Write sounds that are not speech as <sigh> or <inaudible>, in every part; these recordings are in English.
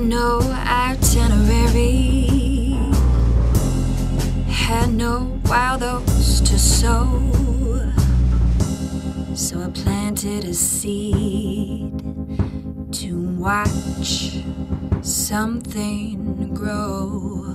No itinerary, had no wild oats to sow. So I planted a seed to watch something grow.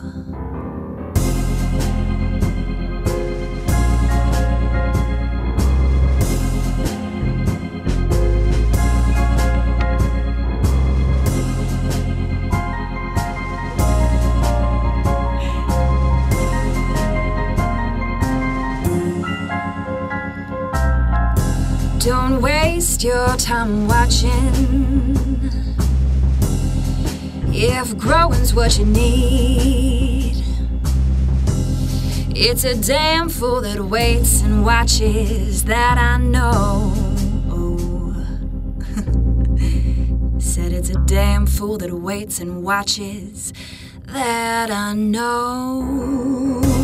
Don't waste your time watching. If growing's what you need, it's a damn fool that waits and watches that I know. <laughs> Said it's a damn fool that waits and watches that I know.